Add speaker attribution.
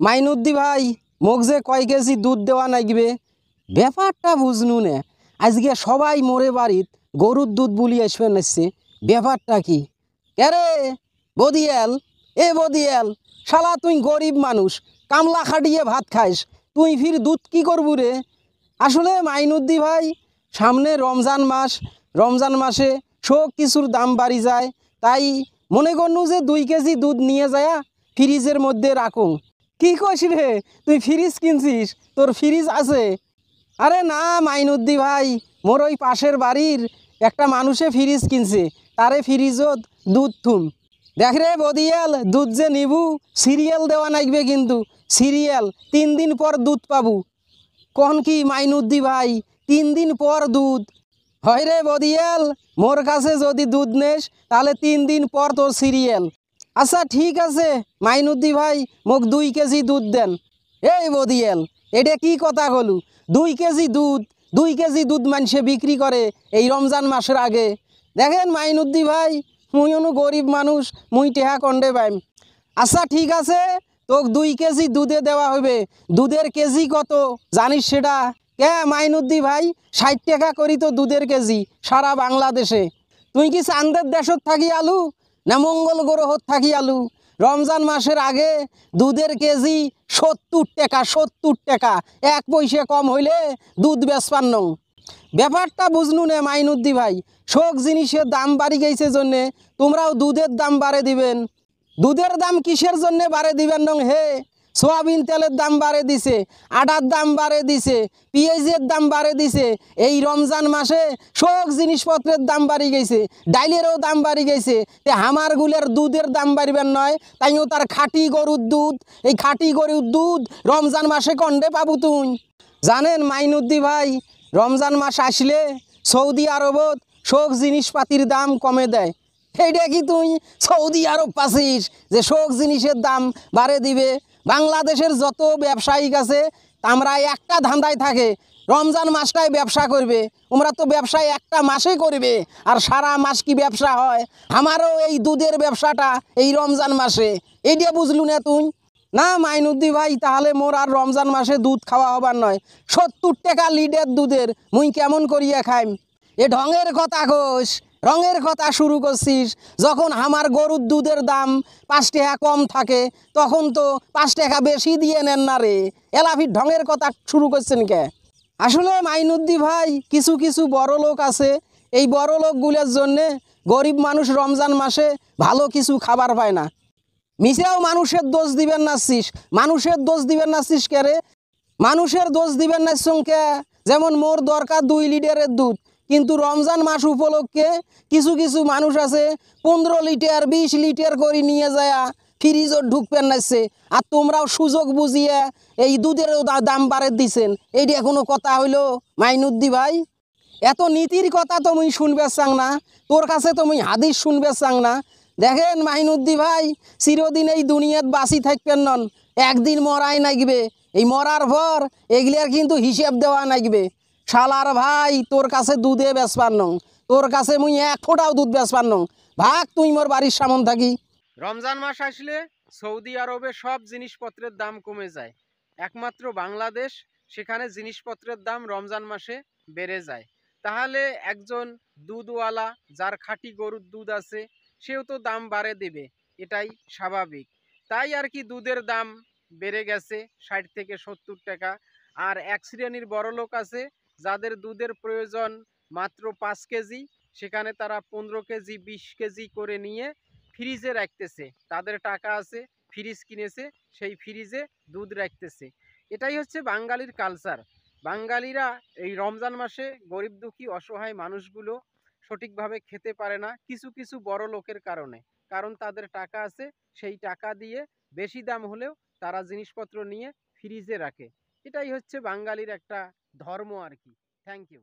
Speaker 1: মাইনুদ্দি ভাই যে কয় কেজি দুধ দেওয়া নাগবে, ব্যাপারটা বুঝনু নে। আজকে সবাই মোরে বাড়িত গরুর দুধ বুলি আসবে নাচছে ব্যাপারটা কি? এরে বদিয়াল, এ বদিয়াল, শালা তুই গরিব মানুষ, কামলা খাটিয়ে ভাত খাইস, তুই ফির দুধ কি করবু রে? আসলে মাইনুদ্দি ভাই, সামনে রমজান মাস, রমজান মাসে সব কিছুর দাম বাড়ি যায়, তাই মনে করনু যে দুই কেজি দুধ নিয়ে যায় ফ্রিজের মধ্যে রাখুন কি কইস রে? তুই ফ্রিজ কিনছিস? তোর ফ্রিজ আছে। আরে না, মাইনুদ্দি ভাই, মোর ওই পাশের বাড়ির একটা মানুষে ফ্রিজ কিনছে। তারে ফ্রিজত দুধ থুম। দেখ রে বদিয়াল, দুধ যে নিবু সিরিয়াল দেওয়া নাগবে কিন্তু। সিরিয়াল তিন দিন পর দুধ পাবু। কন কি মাইনুদ্দি ভাই, তিন দিন পর দুধ। হয় রে বদিয়াল, মোর কাছে যদি দুধ নেস, তাহলে তিন দিন পর তোর সিরিয়াল আচ্ছা ঠিক আছে। মাইনুদ্দি ভাই, মোক দুই কেজি দুধ দেন। এই বদিয়াল, এটা কি কথা হলু দুই কেজি দুধ, দুই কেজি দুধ মানুষে বিক্রি করে এই রমজান মাসের আগে। দেখেন মাইনুদ্দি ভাই, মুই অনু গরিব মানুষ, মুই টেহা কন্ডে পাইম। আচ্ছা ঠিক আছে, তোক দুই কেজি দুধে দেওয়া হবে দুধের কেজি কত? জানিস সেটা? কে মাইনুদ্দি ভাই, ষাট টাকা করি তো দুধের কেজি, সারা বাংলাদেশে। তুই কি চান্দের দেশত থাকি আলু? না মঙ্গল গ্রহ থাকি আলু রমজান মাসের আগে দুধের কেজি সত্তর টাকা সত্তর টাকা। এক পয়সা কম হইলে দুধ বেচপান্ন ব্যাপারটা বুঝনু নে মাইনুদ্দি ভাই। শোক জিনিসের দাম বাড়ি গেছে জন্যে তোমরাও দুধের দাম বাড়ে দিবেন। দুধের দাম কিসের জন্যে বাড়ে দিবেন নং হে? সোয়াবিন তেলের দাম বাড়ে দিছে, আটার দাম বাড়ে দিছে, পেঁয়াজের দাম বাড়ে দিছে, এই রমজান মাসে সব জিনিসপত্রের দাম বাড়ি গেছে, ডাইলেরও দাম বাড়ি গেছে। তে হামারগুলের দুধের দাম বাড়িবেন নয়, তাইও তার খাঁটি গরুর দুধ, এই খাঁটি গরুর দুধ রমজান মাসে কন্ডে পাবু তুই? জানেন মাইনুদ্দি ভাই, রমজান মাস আসলে সৌদি আরবত সব জিনিসপাতির দাম কমে দেয়। এইটা কি তুই? সৌদি আরব পাছিস যে শোক জিনিসের দাম বাড়ে দিবে। বাংলাদেশের যত ব্যবসায়িক আছে আমরা একটা ধান্দায় থাকে, রমজান মাসটাই ব্যবসা করবে ওমরা তো ব্যবসায় একটা মাসে করবে, আর সারা মাস কি ব্যবসা হয়? আমারও এই দুধের ব্যবসাটা এই রমজান মাসে। এইটা বুঝলু না তুই? না মাইনুদ্দি ভাই, তাহলে মোর আর রমজান মাসে দুধ খাওয়া হবার নয়। সত্তর টাকা লিটার দুধের, মুই কেমন করিয়া খাইম? এ ঢঙের কথা কোষ রঙের কথা শুরু করছিস, যখন আমার গরুর দুধের দাম পাঁচ টাকা কম থাকে, তখন তো পাঁচ টাকা বেশি দিয়ে নেন না রে। এলাফির ঢঙের কথা শুরু করছেন কে? আসলে মাইনুদ্দি ভাই, কিছু কিছু বড় লোক আছে। এই বড় লোকগুলোর জন্যে গরিব মানুষ রমজান মাসে ভালো কিছু খাবার পায় না। মিশেও মানুষের দোষ দিবেন নাচিস মানুষের দোষ দিবেন নাচিস কে রে? মানুষের দোষ দিবেন না সঙ্গে যেমন মোর দরকার দুই লিটারের দুধ কিন্তু রমজান মাস উপলক্ষে কিছু কিছু মানুষ আছে, পনেরো লিটার, বিশ লিটার করে নিয়ে যায় ফ্রিজও ঢুকবেন নাচছে আর তোমরাও সুযোগ বুঝিয়ে এই দুধেরও দাম বাড়ে দিছেন। এইটা কোনো কথা হইল মাইনুদ্দি ভাই। এত নীতির কথা তো মুই শুনবে চাং না তোর কাছে তো মুই হাদিস শুনবে চাং না দেখেন মাইনুদ্দি ভাই, চিরদিন এই দুনিয়াত বাঁচি থাকবেন নন, একদিন মরাই নাগবে। এই মরার পর এগুলির কিন্তু হিসেব দেওয়া নাগবে। শালার ভাই, তোর কাছে দুধে বেচপার নং। তোর কাছে মুই এক ফোঁটাও দুধ বেচপার নং। ভাগ, তুই মোর বাড়ির সামন থাকি। রমজান মাস আসলে সৌদি আরবে সব জিনিসপত্রের দাম কমে যায়। একমাত্র বাংলাদেশ, সেখানে জিনিসপত্রের দাম রমজান মাসে বেড়ে যায়। তাহলে একজন দুধওয়ালা, যার খাঁটি গরুর দুধ আছে, সেও তো দাম বাড়ে দেবে। এটাই স্বাভাবিক। তাই আর কি দুধের দাম বেড়ে গেছে, ষাট থেকে সত্তর টাকা। আর এক শ্রেণির বড় লোক আছে যাদের দুধের প্রয়োজন মাত্র পাঁচ কেজি, সেখানে তারা পনেরো কেজি, বিশ কেজি করে নিয়ে ফ্রিজে রাখতেছে। তাদের টাকা আছে, ফ্রিজ কিনেছে, সেই ফ্রিজে দুধ রাখতেছে। এটাই হচ্ছে বাঙালির কালচার বাঙালিরা এই রমজান মাসে গরিব দুঃখী, অসহায় মানুষগুলো সঠিকভাবে খেতে পারে না কিছু কিছু বড় লোকের কারণে। কারণ তাদের টাকা আছে, সেই টাকা দিয়ে বেশি দাম হলেও তারা জিনিসপত্র নিয়ে ফ্রিজে রাখে। এটাই হচ্ছে বাঙালির একটা ধর্ম আর কি। Thank you